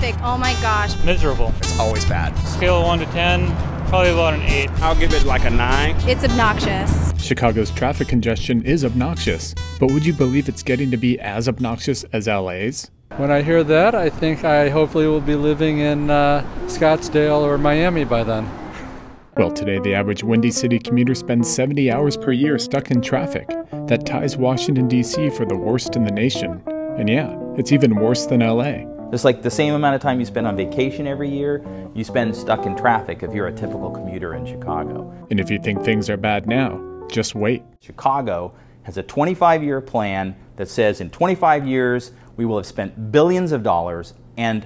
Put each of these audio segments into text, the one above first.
traffic. Oh my gosh. Miserable. It's always bad. Scale of 1 to 10, probably about an 8. I'll give it like a 9. It's obnoxious. Chicago's traffic congestion is obnoxious, but would you believe it's getting to be as obnoxious as LA's? When I hear that, I think I hopefully will be living in uh, Scottsdale or Miami by then. Well, today the average Windy City commuter spends 70 hours per year stuck in traffic. That ties Washington, D.C. for the worst in the nation. And yeah, it's even worse than LA. It's like the same amount of time you spend on vacation every year, you spend stuck in traffic if you're a typical commuter in Chicago. And if you think things are bad now, just wait. Chicago has a 25 year plan that says in 25 years we will have spent billions of dollars and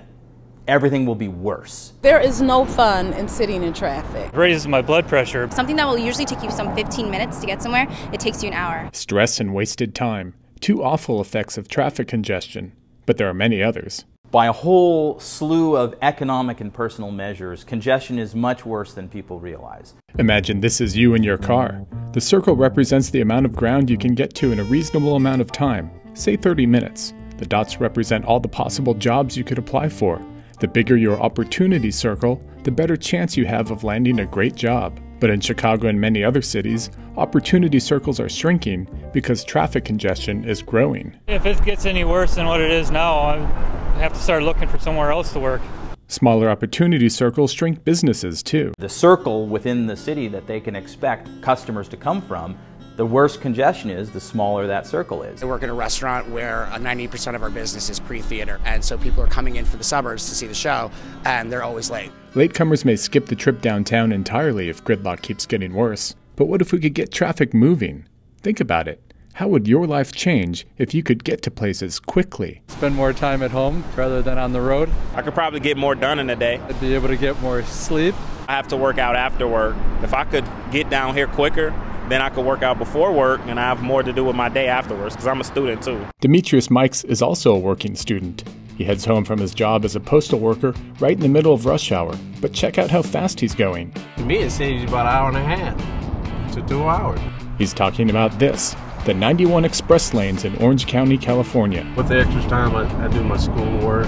everything will be worse. There is no fun in sitting in traffic. It raises my blood pressure. Something that will usually take you some 15 minutes to get somewhere, it takes you an hour. Stress and wasted time. Two awful effects of traffic congestion. But there are many others. By a whole slew of economic and personal measures, congestion is much worse than people realize. Imagine this is you in your car. The circle represents the amount of ground you can get to in a reasonable amount of time, say 30 minutes. The dots represent all the possible jobs you could apply for. The bigger your opportunity circle, the better chance you have of landing a great job. But in Chicago and many other cities, opportunity circles are shrinking because traffic congestion is growing. If it gets any worse than what it is now, I have to start looking for somewhere else to work. Smaller opportunity circles shrink businesses too. The circle within the city that they can expect customers to come from the worse congestion is, the smaller that circle is. I work in a restaurant where uh, 90% of our business is pre-theater, and so people are coming in from the suburbs to see the show, and they're always late. Latecomers may skip the trip downtown entirely if gridlock keeps getting worse. But what if we could get traffic moving? Think about it. How would your life change if you could get to places quickly? Spend more time at home rather than on the road. I could probably get more done in a day. I'd be able to get more sleep. I have to work out after work. If I could get down here quicker, then I could work out before work and I have more to do with my day afterwards because I'm a student too. Demetrius Mikes is also a working student. He heads home from his job as a postal worker right in the middle of rush hour. But check out how fast he's going. To me, it saves you about an hour and a half to two hours. He's talking about this the 91 express lanes in Orange County, California. With the extra time, I, I do my schoolwork,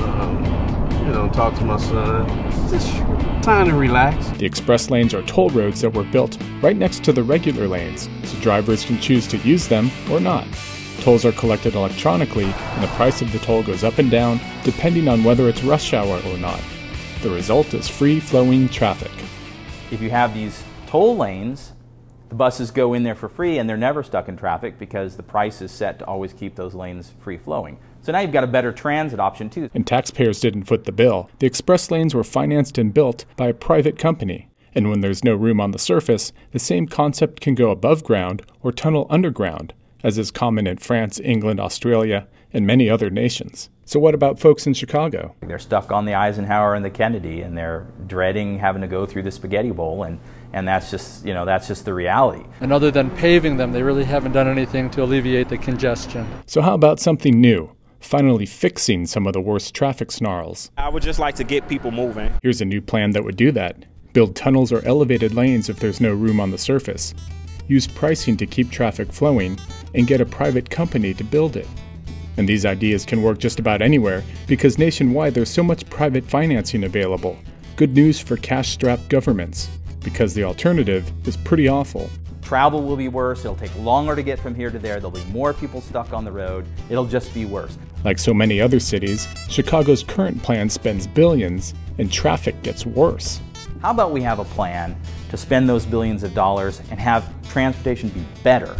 um, you know, talk to my son. Just time to relax. The express lanes are toll roads that were built right next to the regular lanes, so drivers can choose to use them or not. Tolls are collected electronically, and the price of the toll goes up and down depending on whether it's rush hour or not. The result is free flowing traffic. If you have these toll lanes, the buses go in there for free and they're never stuck in traffic because the price is set to always keep those lanes free flowing. So now you've got a better transit option too. And taxpayers didn't foot the bill. The express lanes were financed and built by a private company. And when there's no room on the surface, the same concept can go above ground or tunnel underground, as is common in France, England, Australia, and many other nations. So, what about folks in Chicago? They're stuck on the Eisenhower and the Kennedy, and they're dreading having to go through the spaghetti bowl, and, and that's just you know that's just the reality. And other than paving them, they really haven't done anything to alleviate the congestion. So, how about something new? Finally, fixing some of the worst traffic snarls. I would just like to get people moving. Here's a new plan that would do that build tunnels or elevated lanes if there's no room on the surface, use pricing to keep traffic flowing, and get a private company to build it. And these ideas can work just about anywhere because nationwide there's so much private financing available. Good news for cash strapped governments because the alternative is pretty awful. Travel will be worse, it'll take longer to get from here to there, there'll be more people stuck on the road, it'll just be worse. Like so many other cities, Chicago's current plan spends billions and traffic gets worse. How about we have a plan to spend those billions of dollars and have transportation be better